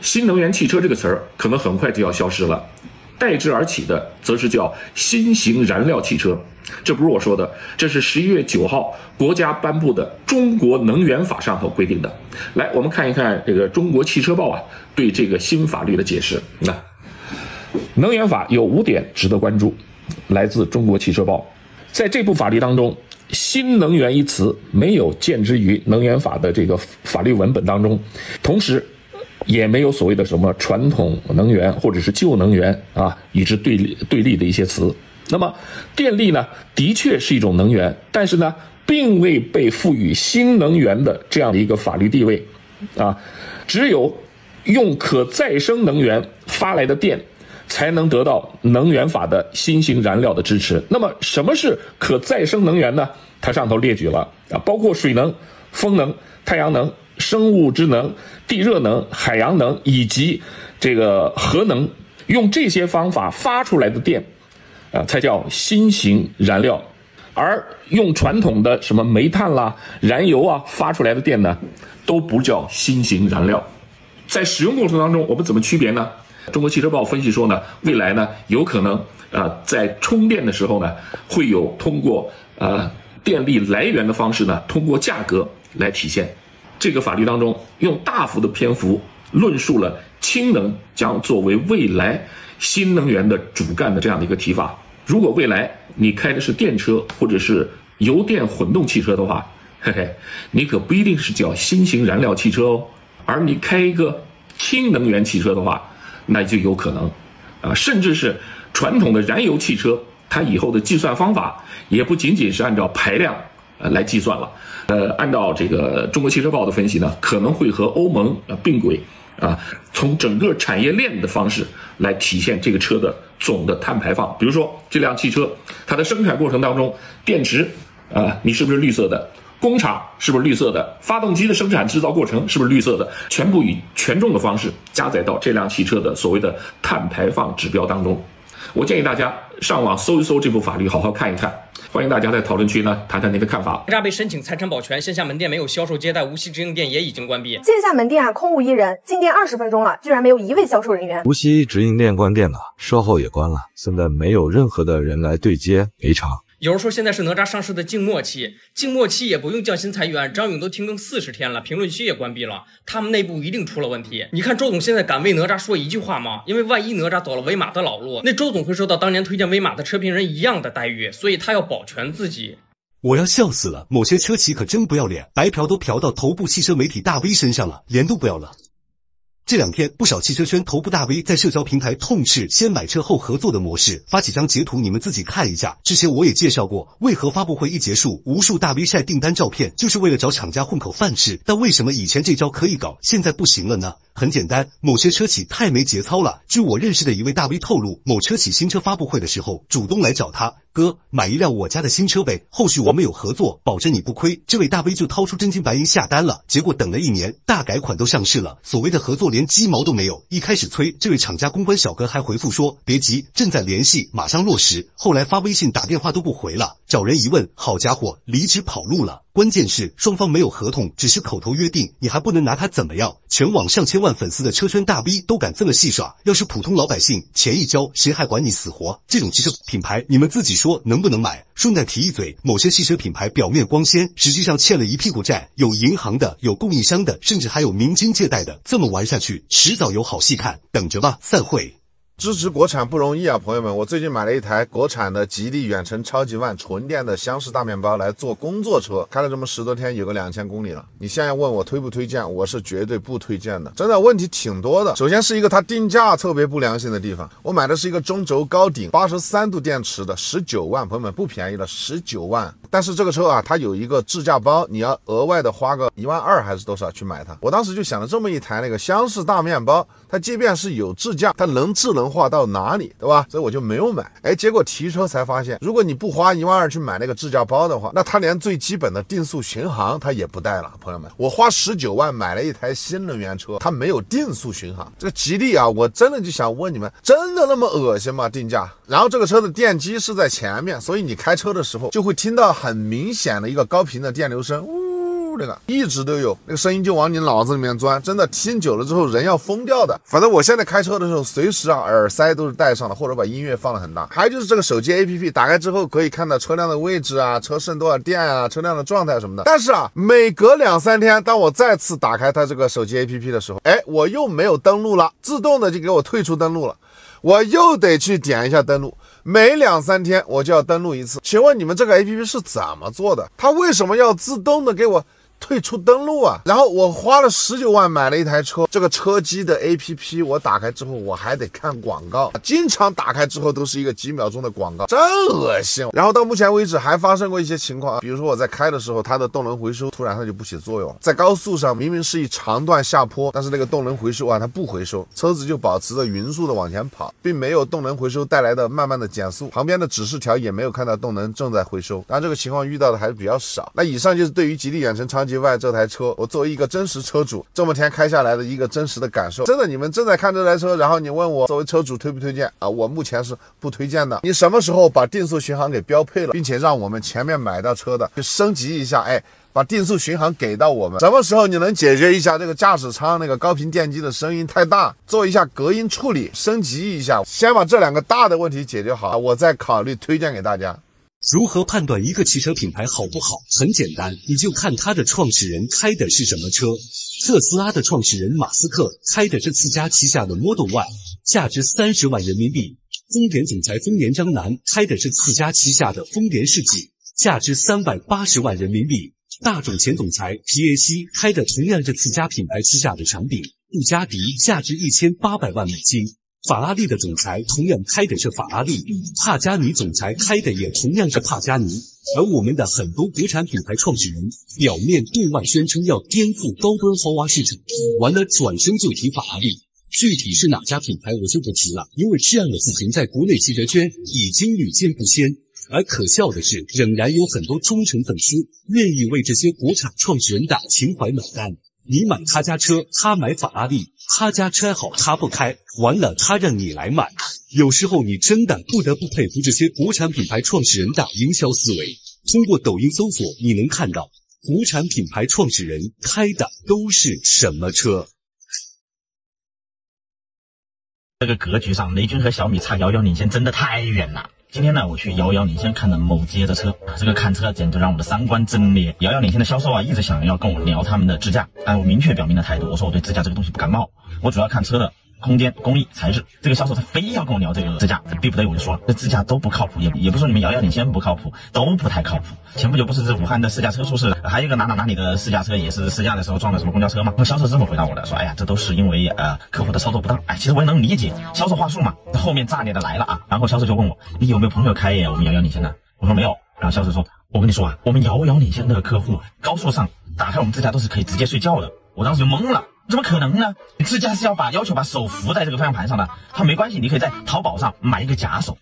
新能源汽车这个词儿可能很快就要消失了，代之而起的则是叫新型燃料汽车。这不是我说的，这是十一月九号国家颁布的《中国能源法》上头规定的。来，我们看一看这个《中国汽车报》啊对这个新法律的解释。那能源法有五点值得关注，来自《中国汽车报》。在这部法律当中，“新能源”一词没有见之于能源法的这个法律文本当中，同时，也没有所谓的什么传统能源或者是旧能源啊与之对立对立的一些词。那么，电力呢，的确是一种能源，但是呢，并未被赋予新能源的这样的一个法律地位，啊，只有用可再生能源发来的电，才能得到能源法的新型燃料的支持。那么，什么是可再生能源呢？它上头列举了啊，包括水能、风能、太阳能、生物质能、地热能、海洋能以及这个核能，用这些方法发出来的电。啊，才叫新型燃料，而用传统的什么煤炭啦、燃油啊发出来的电呢，都不叫新型燃料。在使用过程当中，我们怎么区别呢？中国汽车报分析说呢，未来呢有可能啊，在充电的时候呢，会有通过呃电力来源的方式呢，通过价格来体现。这个法律当中用大幅的篇幅论述了氢能将作为未来。新能源的主干的这样的一个提法，如果未来你开的是电车或者是油电混动汽车的话，嘿嘿，你可不一定是叫新型燃料汽车哦，而你开一个氢能源汽车的话，那就有可能，啊，甚至是传统的燃油汽车，它以后的计算方法也不仅仅是按照排量呃来计算了，呃，按照这个中国汽车报的分析呢，可能会和欧盟呃并轨。啊，从整个产业链的方式来体现这个车的总的碳排放。比如说，这辆汽车它的生产过程当中，电池啊，你是不是绿色的？工厂是不是绿色的？发动机的生产制造过程是不是绿色的？全部以权重的方式加载到这辆汽车的所谓的碳排放指标当中。我建议大家上网搜一搜这部法律，好好看一看。欢迎大家在讨论区呢谈谈您的看法。哪吒被申请财产保全，线下门店没有销售接待，无锡直营店也已经关闭。线下门店啊空无一人，进店二十分钟了，居然没有一位销售人员。无锡直营店关店了，售后也关了，现在没有任何的人来对接赔偿。有人说现在是哪吒上市的静默期，静默期也不用降薪裁员，张勇都停更四十天了，评论区也关闭了，他们内部一定出了问题。你看周总现在敢为哪吒说一句话吗？因为万一哪吒走了威马的老路，那周总会受到当年推荐威马的车评人一样的待遇，所以他要保全自己。我要笑死了，某些车企可真不要脸，白嫖都嫖到头部汽车媒体大 V 身上了，脸都不要了。这两天，不少汽车圈头部大 V 在社交平台痛斥先买车后合作的模式，发几张截图，你们自己看一下。之前我也介绍过，为何发布会一结束，无数大 V 晒订单照片，就是为了找厂家混口饭吃。但为什么以前这招可以搞，现在不行了呢？很简单，某些车企太没节操了。据我认识的一位大 V 透露，某车企新车发布会的时候，主动来找他。哥，买一辆我家的新车呗，后续我们有合作，保证你不亏。这位大 V 就掏出真金白银下单了，结果等了一年，大改款都上市了，所谓的合作连鸡毛都没有。一开始催这位厂家公关小哥还回复说别急，正在联系，马上落实。后来发微信打电话都不回了，找人一问，好家伙，离职跑路了。关键是双方没有合同，只是口头约定，你还不能拿他怎么样。全网上千万粉丝的车圈大 V 都敢这么戏耍，要是普通老百姓，钱一交，谁还管你死活？这种汽车品牌，你们自己说能不能买？顺带提一嘴，某些汽车品牌表面光鲜，实际上欠了一屁股债，有银行的，有供应商的，甚至还有民间借贷的。这么玩下去，迟早有好戏看，等着吧。散会。支持国产不容易啊，朋友们！我最近买了一台国产的吉利远程超级万纯电的厢式大面包来做工作车，开了这么十多天，有个两千公里了。你现在问我推不推荐，我是绝对不推荐的，真的问题挺多的。首先是一个它定价特别不良心的地方，我买的是一个中轴高顶八十三度电池的十九万，朋友们不便宜了，十九万。但是这个车啊，它有一个智驾包，你要额外的花个一万二还是多少去买它？我当时就想了这么一台那个厢式大面包，它即便是有智驾，它能智能化到哪里，对吧？所以我就没有买。哎，结果提车才发现，如果你不花一万二去买那个智驾包的话，那它连最基本的定速巡航它也不带了。朋友们，我花十九万买了一台新能源车，它没有定速巡航。这个吉利啊，我真的就想问你们，真的那么恶心吗？定价？然后这个车的电机是在前面，所以你开车的时候就会听到。很明显的一个高频的电流声，一直都有，那个声音就往你脑子里面钻，真的听久了之后人要疯掉的。反正我现在开车的时候，随时啊耳塞都是戴上的，或者把音乐放的很大。还有就是这个手机 APP 打开之后，可以看到车辆的位置啊，车剩多少电啊，车辆的状态什么的。但是啊，每隔两三天，当我再次打开它这个手机 APP 的时候，哎，我又没有登录了，自动的就给我退出登录了，我又得去点一下登录。每两三天我就要登录一次，请问你们这个 A P P 是怎么做的？它为什么要自动的给我？退出登录啊！然后我花了十九万买了一台车，这个车机的 APP 我打开之后，我还得看广告，经常打开之后都是一个几秒钟的广告，真恶心。然后到目前为止还发生过一些情况，比如说我在开的时候，它的动能回收突然它就不起作用，在高速上明明是一长段下坡，但是那个动能回收啊它不回收，车子就保持着匀速的往前跑，并没有动能回收带来的慢慢的减速，旁边的指示条也没有看到动能正在回收。当然这个情况遇到的还是比较少。那以上就是对于吉利远程超。外这台车，我作为一个真实车主，这么天开下来的一个真实的感受，真的，你们正在看这台车，然后你问我作为车主推不推荐啊？我目前是不推荐的。你什么时候把定速巡航给标配了，并且让我们前面买到车的去升级一下？哎，把定速巡航给到我们，什么时候你能解决一下这个驾驶舱那个高频电机的声音太大，做一下隔音处理，升级一下，先把这两个大的问题解决好，我再考虑推荐给大家。如何判断一个汽车品牌好不好？很简单，你就看它的创始人开的是什么车。特斯拉的创始人马斯克开的是自家旗下的 Model Y，价值三十万人民币。丰田总裁丰田章男开的是自家旗下的丰田世纪，价值三百八十万人民币。大众前总裁皮耶希开的同样是自家品牌旗下的产品，布加迪，价值一千八百万美金。法拉利的总裁同样开的是法拉利，帕加尼总裁开的也同样是帕加尼，而我们的很多国产品牌创始人表面对外宣称要颠覆高端豪华市场，完了转身就提法拉利，具体是哪家品牌我就不提了，因为这样的事情在国内汽车圈已经屡见不鲜。而可笑的是，仍然有很多忠诚粉丝愿意为这些国产创始人打情怀买单。你买他家车，他买法拉利，他家车好他不开，完了他让你来买。有时候你真的不得不佩服这些国产品牌创始人的营销思维。通过抖音搜索，你能看到国产品牌创始人开的都是什么车。这个格局上，雷军和小米差遥遥领先，真的太远了。今天呢，我去遥遥领先看了某街的车，这个看车简直让我的三观震裂。遥遥领先的销售啊，一直想要跟我聊他们的支架，哎我明确表明了态度，我说我对支架这个东西不感冒，我主要看车的。空间、工艺、材质，这个销售他非要跟我聊这个支架，逼不得已我就说了，这支架都不靠谱，也也不说你们遥遥领先不靠谱，都不太靠谱。前不久不是这武汉的试驾车出事，还有一个哪哪哪里的试驾车也是试驾的时候撞了什么公交车吗？那销售这么回答我的，说哎呀，这都是因为呃客户的操作不当。哎，其实我也能理解销售话术嘛。后面炸裂的来了啊，然后销售就问我，你有没有朋友开我们遥遥领先的？我说没有。然后销售说，我跟你说啊，我们遥遥领先的客户高速上打开我们支架都是可以直接睡觉的。我当时就懵了。怎么可能呢？自驾是要把要求把手扶在这个方向盘上的，他没关系，你可以在淘宝上买一个假手。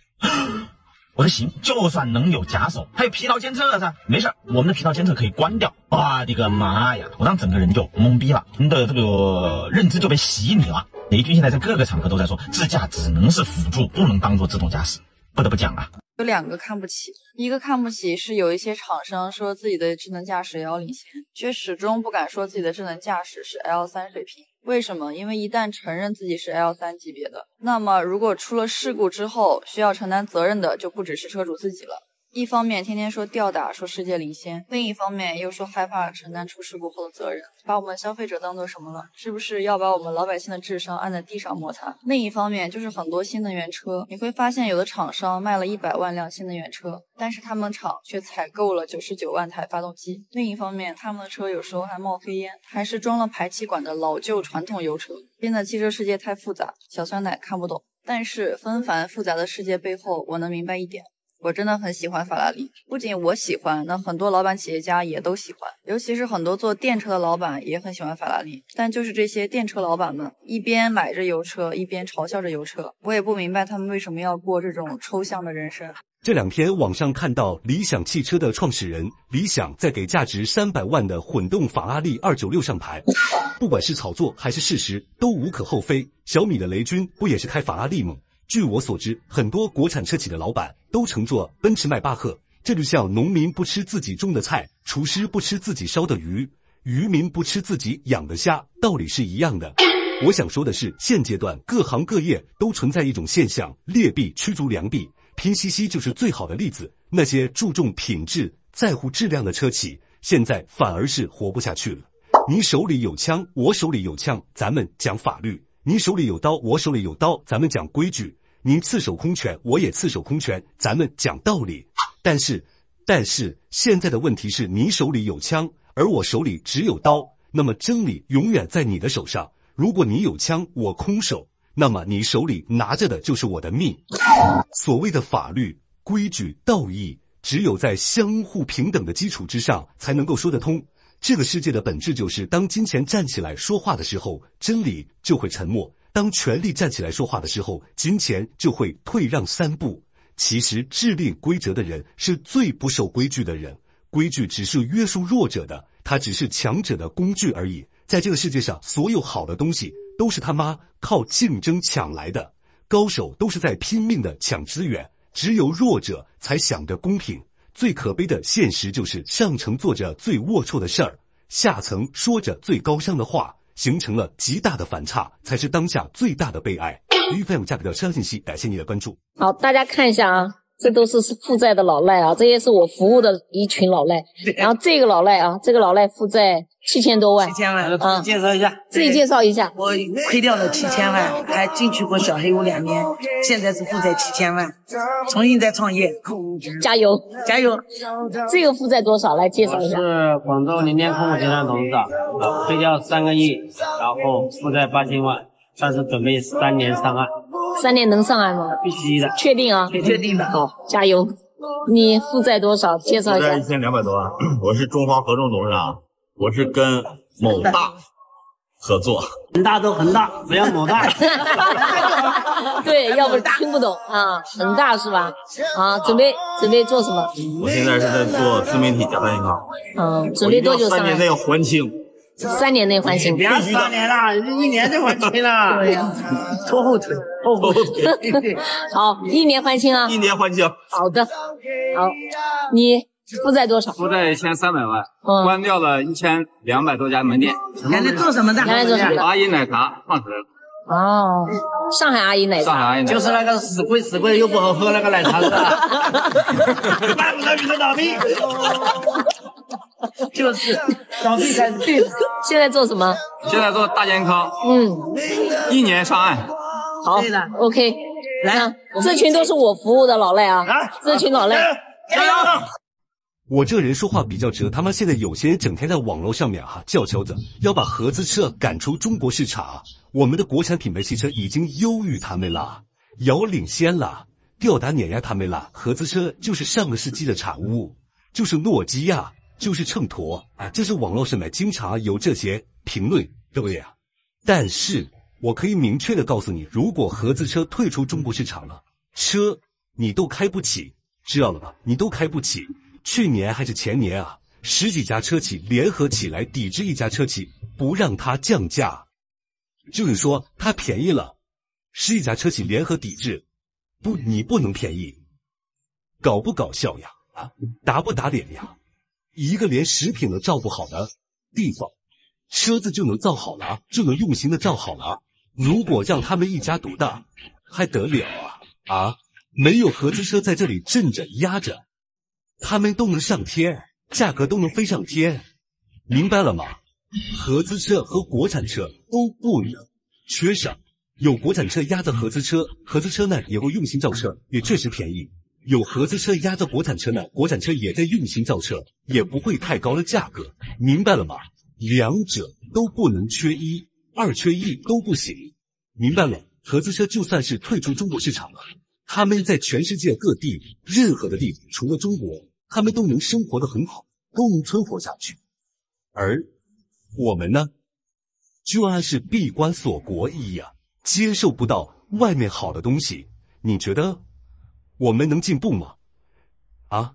我说行，就算能有假手，还有疲劳监测噻，没事，我们的疲劳监测可以关掉。我的个妈呀！我当整个人就懵逼了，你的这个认知就被洗礼了。雷军现在在各个场合都在说，自驾只能是辅助，不能当做自动驾驶。不得不讲啊。有两个看不起，一个看不起是有一些厂商说自己的智能驾驶遥遥领先，却始终不敢说自己的智能驾驶是 L 三水平。为什么？因为一旦承认自己是 L 三级别的，那么如果出了事故之后，需要承担责任的就不只是车主自己了。一方面天天说吊打，说世界领先，另一方面又说害怕承担出事故后的责任，把我们消费者当做什么了？是不是要把我们老百姓的智商按在地上摩擦？另一方面就是很多新能源车，你会发现有的厂商卖了一百万辆新能源车，但是他们厂却采购了九十九万台发动机。另一方面，他们的车有时候还冒黑烟，还是装了排气管的老旧传统油车。现在汽车世界太复杂，小酸奶看不懂。但是纷繁复杂的世界背后，我能明白一点。我真的很喜欢法拉利，不仅我喜欢，那很多老板企业家也都喜欢，尤其是很多做电车的老板也很喜欢法拉利。但就是这些电车老板们，一边买着油车，一边嘲笑着油车，我也不明白他们为什么要过这种抽象的人生。这两天网上看到理想汽车的创始人理想在给价值三百万的混动法拉利二九六上牌，不管是炒作还是事实，都无可厚非。小米的雷军不也是开法拉利吗？据我所知，很多国产车企的老板都乘坐奔驰迈巴赫。这就像农民不吃自己种的菜，厨师不吃自己烧的鱼，渔民不吃自己养的虾，道理是一样的。我想说的是，现阶段各行各业都存在一种现象：劣币驱逐良币。拼夕夕就是最好的例子。那些注重品质、在乎质量的车企，现在反而是活不下去了。你手里有枪，我手里有枪，咱们讲法律；你手里有刀，我手里有刀，咱们讲规矩。您赤手空拳，我也赤手空拳，咱们讲道理。但是，但是现在的问题是你手里有枪，而我手里只有刀，那么真理永远在你的手上。如果你有枪，我空手，那么你手里拿着的就是我的命。所谓的法律规矩、道义，只有在相互平等的基础之上，才能够说得通。这个世界的本质就是，当金钱站起来说话的时候，真理就会沉默；当权力站起来说话的时候，金钱就会退让三步。其实制定规则的人是最不守规矩的人，规矩只是约束弱者的，它只是强者的工具而已。在这个世界上，所有好的东西都是他妈靠竞争抢来的，高手都是在拼命的抢资源，只有弱者才想着公平。最可悲的现实就是，上层做着最龌龊的事儿，下层说着最高尚的话，形成了极大的反差，才是当下最大的悲哀。于分享价格的车信息，感谢你的关注。好，大家看一下啊。这都是是负债的老赖啊，这些是我服务的一群老赖。然后这个老赖啊，这个老赖负债七千多万。七千万，啊，介绍一下，自己介绍一下。我亏掉了七千万，还进去过小黑屋两年，现在是负债七千万，重新再创业，加油加油。这个负债多少？来介绍一下。是广州林天控股集团董事长，亏掉三个亿，然后负债八千万，但是准备三年上岸。三年能上岸吗？必须的，确定啊，确定的。好，加油！你负债多少？介绍一下。负债一千两百多万。我是中方合众董事长，我是跟某大合作。恒大都恒大，不要某大。对，要不听不懂啊。恒大是吧？啊，准备准备做什么？我现在是在做自媒体加大健康。嗯，准备多久？三年内要还清。三年内还清，别三年了，一年就还清了。对呀，拖后腿，拖后腿。好，一年还清啊。一年还清。好的，好，你负债多少？负债一千三百万，关掉了一千两百多家门店。原来做什么的？原来做什么？阿姨奶茶放出来了。哦，上海阿姨奶茶。上海阿姨奶茶就是那个死贵死贵又不好喝那个奶茶是吧？怪不得你们倒闭。就是倒闭才是对的。现在做什么？现在做大健康。嗯，一年上岸。好，OK。来，这群都是我服务的老赖啊！来这群老赖，加油！我这人说话比较直，他妈现在有些人整天在网络上面哈叫嚣着要把合资车赶出中国市场，我们的国产品牌汽车已经优于他们了，遥领先了，吊打碾压他们了。合资车就是上个世纪的产物，就是诺基亚。就是秤砣啊！这是网络上面经常有这些评论，对不对啊？但是我可以明确的告诉你，如果合资车退出中国市场了，车你都开不起，知道了吧？你都开不起。去年还是前年啊，十几家车企联合起来抵制一家车企，不让它降价，就是说它便宜了，十几家车企联合抵制，不，你不能便宜，搞不搞笑呀？啊，打不打脸呀？一个连食品都造不好的地方，车子就能造好了，就能用心的造好了。如果让他们一家独大，还得了啊啊！没有合资车在这里镇着压着，他们都能上天，价格都能飞上天，明白了吗？合资车和国产车都不能缺少，有国产车压着合资车，合资车呢也会用心造车，也确实便宜。有合资车压着国产车呢，国产车也在用心造车，也不会太高的价格，明白了吗？两者都不能缺一，二缺一都不行，明白了？合资车就算是退出中国市场了，他们在全世界各地任何的地方，除了中国，他们都能生活的很好，都能存活下去。而我们呢，就像是闭关锁国一样，接受不到外面好的东西。你觉得？我们能进步吗？啊！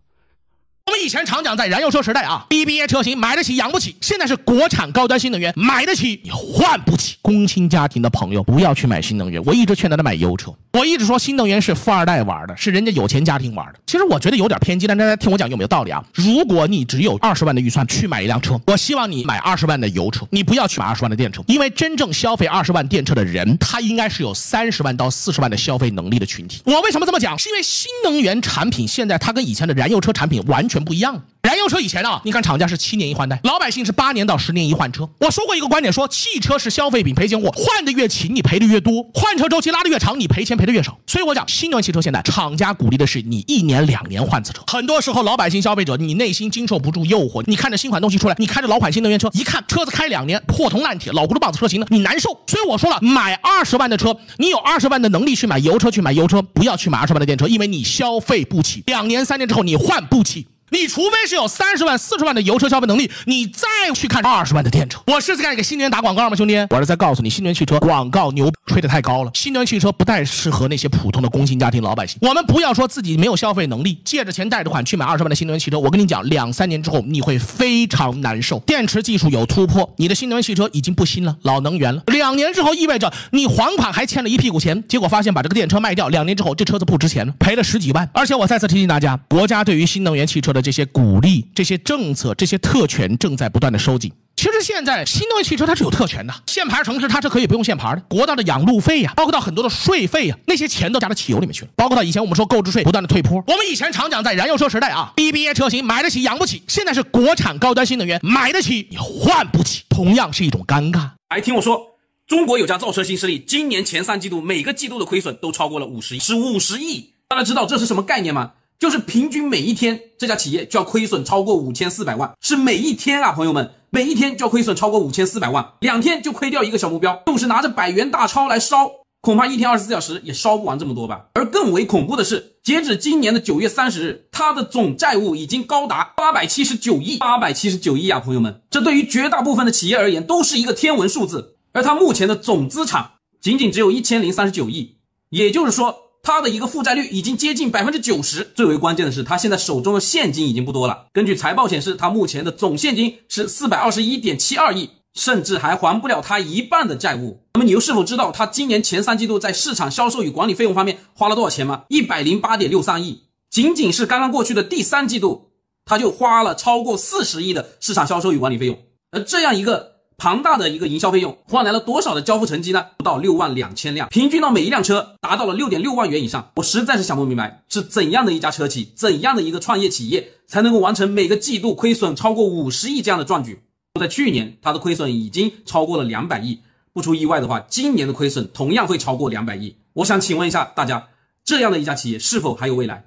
以前常讲，在燃油车时代啊，BBA 车型买得起养不起，现在是国产高端新能源买得起你换不起。工薪家庭的朋友不要去买新能源，我一直劝大家买油车。我一直说新能源是富二代玩的，是人家有钱家庭玩的。其实我觉得有点偏激，但大家听我讲有没有道理啊？如果你只有二十万的预算去买一辆车，我希望你买二十万的油车，你不要去买二十万的电车，因为真正消费二十万电车的人，他应该是有三十万到四十万的消费能力的群体。我为什么这么讲？是因为新能源产品现在它跟以前的燃油车产品完全不一样。燃油车以前啊，你看厂家是七年一换代，老百姓是八年到十年一换车。我说过一个观点，说汽车是消费品赔钱货，换的越勤，你赔的越多；换车周期拉的越长，你赔钱赔的越少。所以我讲，新能源汽车现在厂家鼓励的是你一年两年换次车。很多时候，老百姓消费者你内心经受不住诱惑，你看着新款东西出来，你开着老款新能源车，一看车子开两年破铜烂铁，老轱辘棒子车型的，你难受。所以我说了，买二十万的车，你有二十万的能力去买油车，去买油车，不要去买二十万的电车，因为你消费不起，两年三年之后你换不起。你除非是有三十万、四十万的油车消费能力，你再去看二十万的电车。我是在给新能源打广告吗，兄弟？我是在告诉你，新能源汽车广告牛吹得太高了。新能源汽车不太适合那些普通的工薪家庭老百姓。我们不要说自己没有消费能力，借着钱贷着款去买二十万的新能源汽车。我跟你讲，两三年之后你会非常难受。电池技术有突破，你的新能源汽车已经不新了，老能源了。两年之后意味着你还款还欠了一屁股钱，结果发现把这个电车卖掉，两年之后这车子不值钱了，赔了十几万。而且我再次提醒大家，国家对于新能源汽车的这些鼓励。这些政策、这些特权正在不断的收紧。其实现在新能源汽车它是有特权的，限牌城市它是可以不用限牌的。国道的养路费呀，包括到很多的税费呀，那些钱都加到汽油里面去了。包括到以前我们说购置税不断的退坡，我们以前常讲在燃油车时代啊，BBA 车型买得起养不起，现在是国产高端新能源买得起你换不起，同样是一种尴尬。来，听我说，中国有家造车新势力，今年前三季度每个季度的亏损都超过了五十亿，是五十亿。大家知道这是什么概念吗？就是平均每一天，这家企业就要亏损超过五千四百万，是每一天啊，朋友们，每一天就要亏损超过五千四百万，两天就亏掉一个小目标，就是拿着百元大钞来烧，恐怕一天二十四小时也烧不完这么多吧。而更为恐怖的是，截止今年的九月三十日，它的总债务已经高达八百七十九亿，八百七十九亿啊，朋友们，这对于绝大部分的企业而言都是一个天文数字。而它目前的总资产仅仅只有一千零三十九亿，也就是说。它的一个负债率已经接近百分之九十，最为关键的是，他现在手中的现金已经不多了。根据财报显示，他目前的总现金是四百二十一点七二亿，甚至还还不了他一半的债务。那么你又是否知道，他今年前三季度在市场销售与管理费用方面花了多少钱吗？一百零八点六三亿，仅仅是刚刚过去的第三季度，他就花了超过四十亿的市场销售与管理费用。而这样一个。庞大的一个营销费用换来了多少的交付成绩呢？不到六万两千辆，平均到每一辆车达到了六点六万元以上。我实在是想不明白，是怎样的一家车企，怎样的一个创业企业，才能够完成每个季度亏损超过五十亿这样的壮举？在去年，它的亏损已经超过了两百亿，不出意外的话，今年的亏损同样会超过两百亿。我想请问一下大家，这样的一家企业是否还有未来？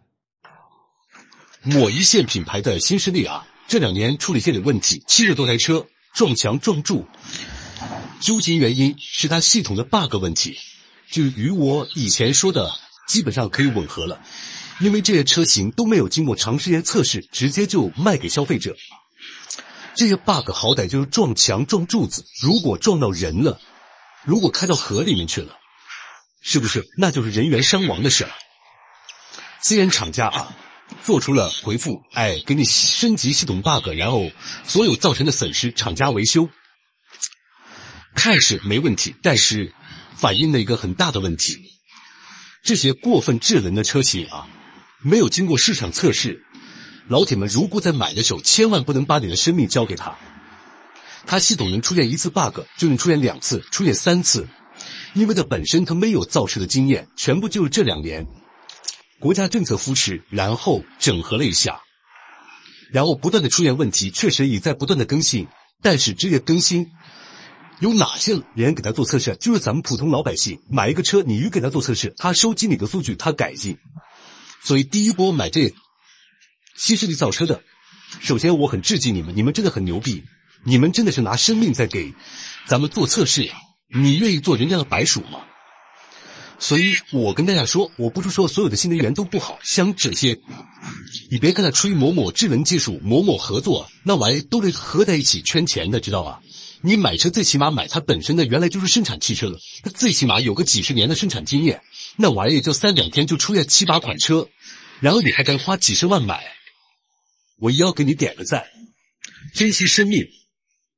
某一线品牌的新势力啊，这两年处理这类问题，七十多台车。撞墙撞柱，究其原因是它系统的 bug 问题，就与我以前说的基本上可以吻合了，因为这些车型都没有经过长时间测试，直接就卖给消费者。这些 bug 好歹就是撞墙撞柱子，如果撞到人了，如果开到河里面去了，是不是那就是人员伤亡的事儿？虽然厂家啊。做出了回复，哎，给你升级系统 bug，然后所有造成的损失厂家维修，看是没问题，但是反映了一个很大的问题：这些过分智能的车型啊，没有经过市场测试。老铁们，如果在买的时候，千万不能把你的生命交给他。他系统能出现一次 bug，就能出现两次，出现三次，因为它本身它没有造车的经验，全部就是这两年。国家政策扶持，然后整合了一下，然后不断的出现问题，确实也在不断的更新。但是这个更新有哪些人给他做测试？就是咱们普通老百姓买一个车，你给他做测试，他收集你的数据，他改进。所以第一波买这新势力造车的，首先我很致敬你们，你们真的很牛逼，你们真的是拿生命在给咱们做测试呀！你愿意做人家的白鼠吗？所以我跟大家说，我不是说所有的新能源都不好，像这些，你别看它吹某某智能技术、某某合作，那玩意都得合在一起圈钱的，知道吧？你买车最起码买它本身的原来就是生产汽车的，它最起码有个几十年的生产经验，那玩意就三两天就出现七八款车，然后你还敢花几十万买，我也要给你点个赞。珍惜生命，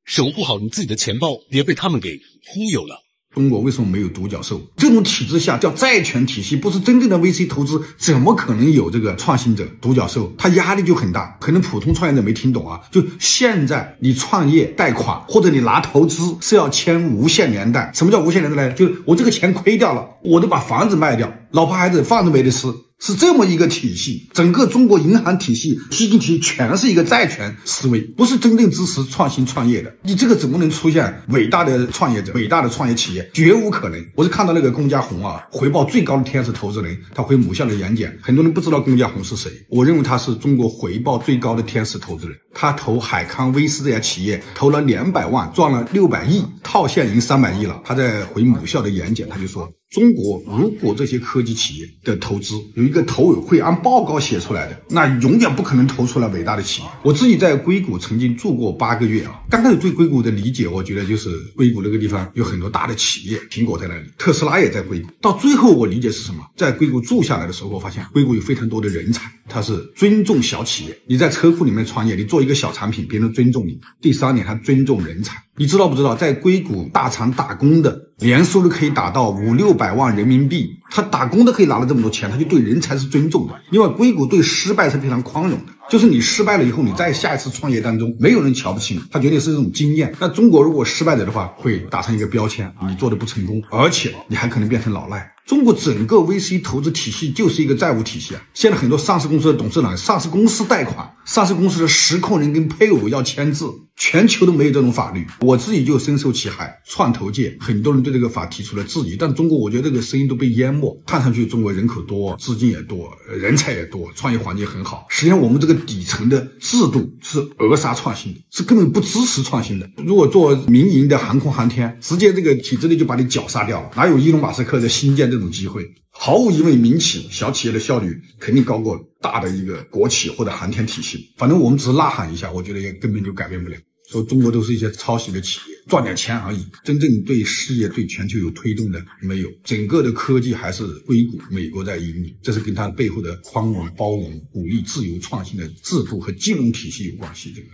守护好你自己的钱包，别被他们给忽悠了。中国为什么没有独角兽？这种体制下叫债权体系，不是真正的 VC 投资，怎么可能有这个创新者、独角兽？他压力就很大。可能普通创业者没听懂啊，就现在你创业贷款或者你拿投资是要签无限连带。什么叫无限连带呢？就是我这个钱亏掉了，我都把房子卖掉，老婆孩子饭都没得吃。是这么一个体系，整个中国银行体系、基金体系全是一个债权思维，不是真正支持创新创业的。你这个怎么能出现伟大的创业者、伟大的创业企业？绝无可能。我是看到那个龚家红啊，回报最高的天使投资人，他回母校的演讲，很多人不知道龚家红是谁。我认为他是中国回报最高的天使投资人。他投海康威视这家企业，投了两百万，赚了六百亿，套现赢三百亿了。他在回母校的演讲，他就说。中国如果这些科技企业的投资有一个投委会按报告写出来的，那永远不可能投出来伟大的企业。我自己在硅谷曾经住过八个月啊，刚开始对硅谷的理解，我觉得就是硅谷那个地方有很多大的企业，苹果在那里，特斯拉也在硅谷。到最后我理解是什么？在硅谷住下来的时候，我发现硅谷有非常多的人才，他是尊重小企业。你在车库里面创业，你做一个小产品，别人尊重你。第三点，他尊重人才。你知道不知道，在硅谷大厂打工的年收入可以达到五六百万人民币，他打工都可以拿了这么多钱，他就对人才是尊重的。因为硅谷对失败是非常宽容的，就是你失败了以后，你在下一次创业当中，没有人瞧不起你，他绝对是一种经验。那中国如果失败了的话，会打上一个标签，你做的不成功，而且你还可能变成老赖。中国整个 VC 投资体系就是一个债务体系啊！现在很多上市公司的董事长、上市公司贷款、上市公司的实控人跟配偶要签字，全球都没有这种法律。我自己就深受其害。创投界很多人对这个法提出了质疑，但中国我觉得这个声音都被淹没。看上去中国人口多，资金也多，人才也多，创业环境很好。实际上我们这个底层的制度是扼杀创新的，是根本不支持创新的。如果做民营的航空航天，直接这个体制内就把你绞杀掉了，哪有伊隆马斯克的新建这这种机会？毫无疑问，民企、小企业的效率肯定高过大的一个国企或者航天体系。反正我们只是呐喊一下，我觉得也根本就改变不了。说中国都是一些抄袭的企业，赚点钱而已，真正对事业、对全球有推动的没有。整个的科技还是硅谷、美国在引领，这是跟它背后的宽容、包容、鼓励自由创新的制度和金融体系有关系。这个。